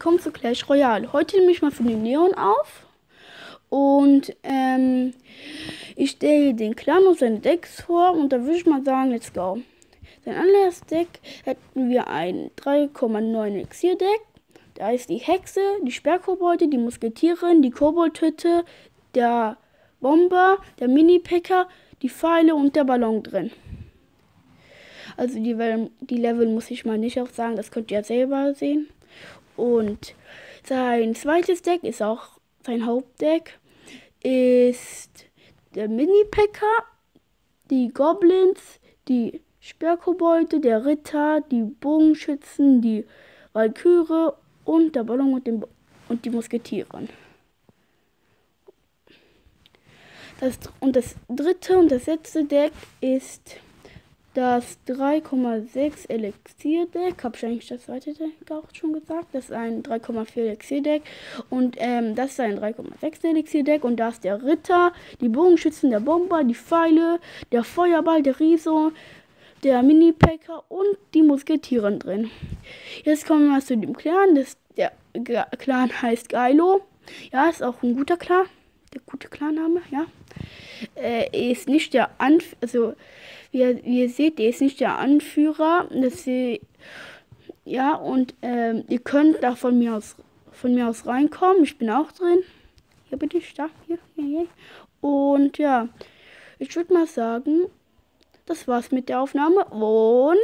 willkommen zu Clash Royale. Heute nehme ich mal für den Neon auf. Und ähm, ich stelle den Clan und seine Decks vor und da würde ich mal sagen, let's go. Sein allererstes Deck hätten wir ein 3,9 Elixier Deck. Da ist die Hexe, die Sperrkobolde, die Musketierin, die Koboldhütte, der Bomber, der Mini-Packer, die Pfeile und der Ballon drin. Also die, die Level muss ich mal nicht auch sagen, das könnt ihr ja selber sehen. Und sein zweites Deck ist auch sein Hauptdeck. Ist der Mini-Packer, die Goblins, die Sperrkobolde, der Ritter, die Bogenschützen, die Valkyrie und der Ballon und, den, und die Musketiere. Das, und das dritte und das letzte Deck ist das 3,6 Elixier Deck. Habe ich eigentlich das zweite Deck auch schon gesagt. Das ist ein 3,4 Elixier Deck. Und ähm, das ist ein 3,6 Elixier Deck. Und da ist der Ritter, die Bogenschützen, der Bomber, die Pfeile, der Feuerball, der Riese, der Mini-Packer und die Musketieren drin. Jetzt kommen wir zu dem Clan. Das, der Clan heißt Geilo. Ja, ist auch ein guter Clan. Der gute Clan-Name, ja. Äh, ist nicht der Anf also wie ihr, wie ihr seht, der ist nicht der Anführer. Das sie, ja, und ähm, ihr könnt da von mir aus von mir aus reinkommen. Ich bin auch drin. Hier bin ich, da, hier, hier, hier. Und ja, ich würde mal sagen, das war's mit der Aufnahme und